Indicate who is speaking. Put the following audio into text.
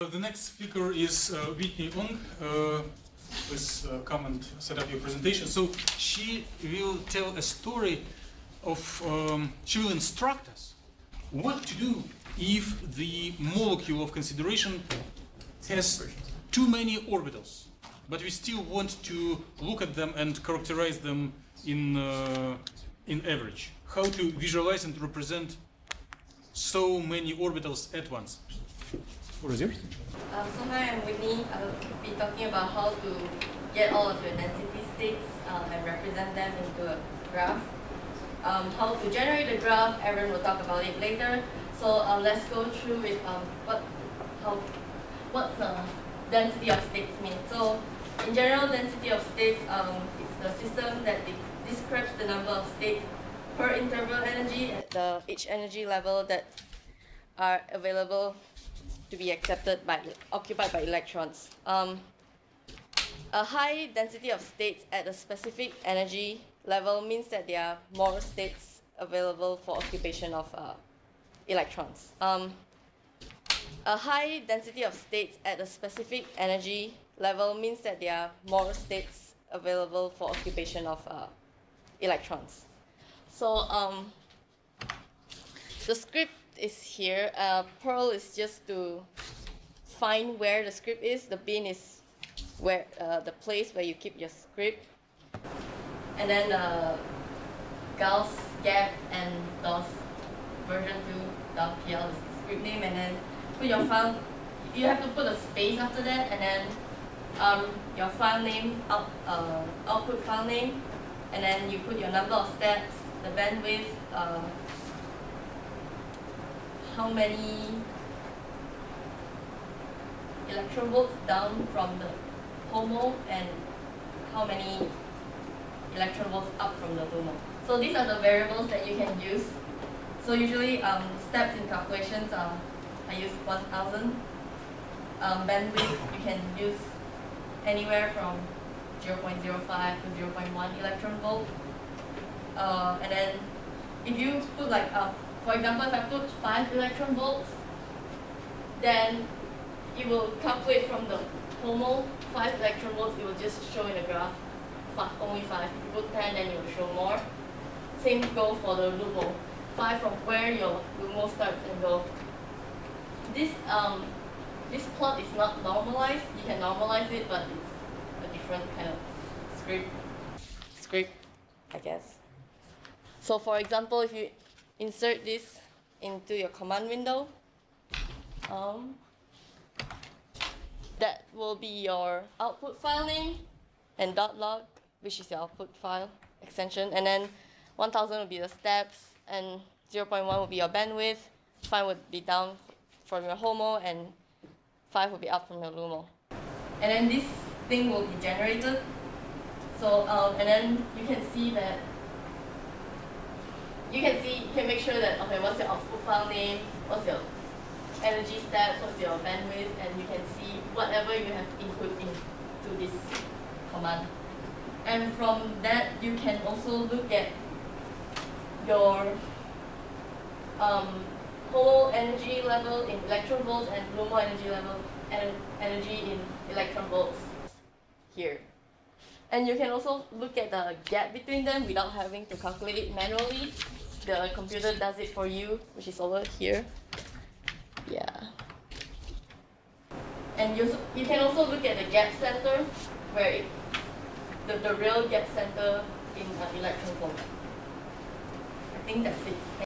Speaker 1: The next speaker is uh, Whitney Ong. Uh, please uh, come and set up your presentation. So she will tell a story of, um, she will instruct us what to do if the molecule of consideration has too many orbitals, but we still want to look at them and characterize them in, uh, in average. How to visualize and represent so many orbitals at once. What is yours?
Speaker 2: Um, so hi, I'm Whitney. I'll be talking about how to get all of your density states um, and represent them into a graph. Um, how to generate a graph, Aaron will talk about it later. So um, let's go through with um, what, how, what's the density of states mean. So in general, density of states um, is the system that de describes the number of states per interval energy at the each energy level that are available to be accepted by occupied by electrons. Um, a high density of states at a specific energy level means that there are more states available for occupation of uh, electrons. Um, a high density of states at a specific energy level means that there are more states available for occupation of uh, electrons. So um, the script is here. Uh, Perl is just to find where the script is. The bin is where uh, the place where you keep your script. And then uh, Gauss, Gap, and DOS version 2.pl is the script name. And then put your file, you have to put a space after that. And then um, your file name, out, uh, output file name. And then you put your number of steps, the bandwidth, uh, how many electron volts down from the HOMO and how many electron volts up from the HOMO. So these are the variables that you can use. So usually um, steps in calculations are, I use 1000. Um, bandwidth you can use anywhere from 0.05 to 0.1 electron volt. Uh, and then if you put like uh, for example, if I put 5 electron volts, then it will calculate from the HOMO, 5 electron volts, it will just show in the graph, five, only 5. If you put 10, then it will show more. Same go for the LUMO. 5 from where your LUMO starts and go. This, um, this plot is not normalized. You can normalize it, but it's a different kind of script. Script, I guess. So for example, if you insert this into your command window. Um, that will be your output file name and .log, which is your output file extension. And then 1000 will be the steps, and 0.1 will be your bandwidth, 5 would be down from your HOMO, and 5 will be up from your LUMO. And then this thing will be generated. So, um, and then you can see that you can see, you can make sure that, okay, what's your output file name, what's your energy steps, what's your bandwidth, and you can see whatever you have input into this command. And from that, you can also look at your um, HOMO energy level in electron volts and LUMO energy level and energy in electron volts here. And you can also look at the gap between them without having to calculate it manually the computer does it for you, which is over here. Yeah. And you, you can also look at the gap center, where it, the, the real gap center in an electron volt. I think that's it.